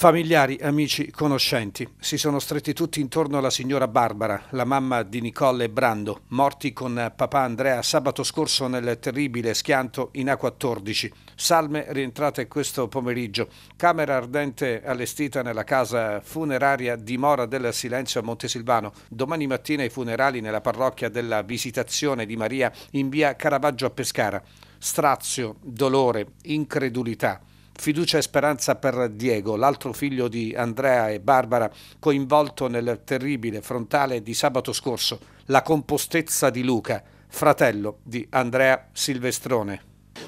Familiari, amici, conoscenti si sono stretti tutti intorno alla signora Barbara, la mamma di Nicole e Brando, morti con papà Andrea sabato scorso nel terribile schianto in A14. Salme rientrate questo pomeriggio. Camera ardente allestita nella casa funeraria di Mora del Silenzio a Montesilvano. Domani mattina i funerali nella parrocchia della Visitazione di Maria in via Caravaggio a Pescara. Strazio, dolore, incredulità Fiducia e speranza per Diego, l'altro figlio di Andrea e Barbara, coinvolto nel terribile frontale di sabato scorso, la compostezza di Luca, fratello di Andrea Silvestrone.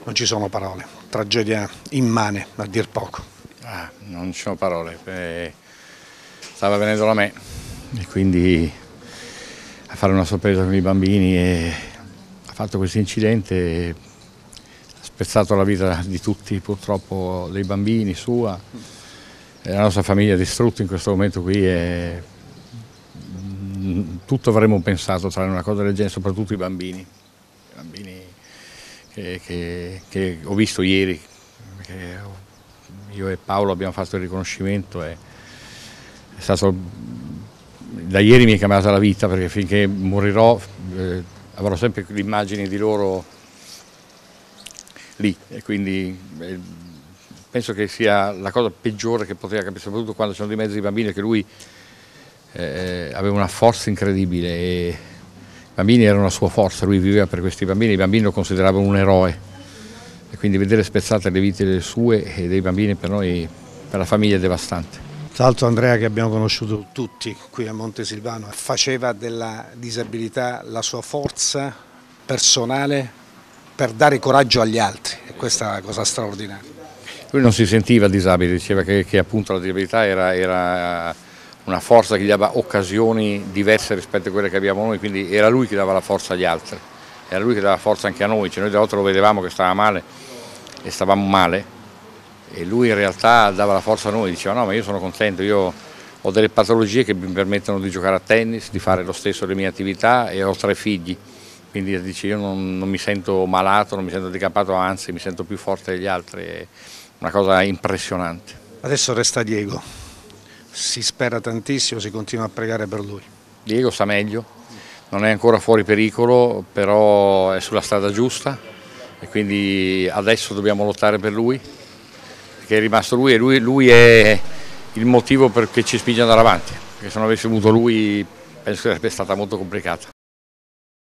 Non ci sono parole, tragedia immane a dir poco. Ah, non ci sono parole, eh, stava venendo da me e quindi a fare una sorpresa con i bambini e ha fatto questo incidente spezzato la vita di tutti, purtroppo dei bambini, sua, la nostra famiglia è distrutta in questo momento qui e mm, tutto avremmo pensato tra una cosa del genere, soprattutto i bambini, i bambini che, che, che ho visto ieri, io e Paolo abbiamo fatto il riconoscimento e è stato, da ieri mi è cambiata la vita perché finché morirò eh, avrò sempre l'immagine di loro lì e quindi eh, penso che sia la cosa peggiore che poteva capire, soprattutto quando sono di mezzo i bambini, che lui eh, aveva una forza incredibile e i bambini erano la sua forza, lui viveva per questi bambini, i bambini lo consideravano un eroe e quindi vedere spezzate le vite delle sue e dei bambini per noi, per la famiglia è devastante. Tra l'altro Andrea che abbiamo conosciuto tutti qui a Montesilvano faceva della disabilità la sua forza personale per dare coraggio agli altri e questa è una cosa straordinaria. Lui non si sentiva disabile, diceva che, che appunto la disabilità era, era, una forza che gli dava occasioni diverse rispetto a quelle che abbiamo noi, quindi era lui che dava la forza agli altri, era lui che dava forza anche a noi, cioè noi volte lo vedevamo che stava male e stavamo male e lui in realtà dava la forza a noi, diceva no ma io sono contento, io ho delle patologie che mi permettono di giocare a tennis, di fare lo stesso le mie attività e ho tre figli quindi dice io non, non, mi sento malato, non mi sento decappato, anzi mi sento più forte degli altri, è una cosa impressionante. Adesso resta Diego, si spera tantissimo, si continua a pregare per lui. Diego sta meglio, non è ancora fuori pericolo, però è sulla strada giusta e quindi adesso dobbiamo lottare per lui, perché è rimasto lui e lui, lui è il motivo perché ci spinge ad andare avanti, perché se non avessi avuto lui penso che sarebbe stata molto complicata.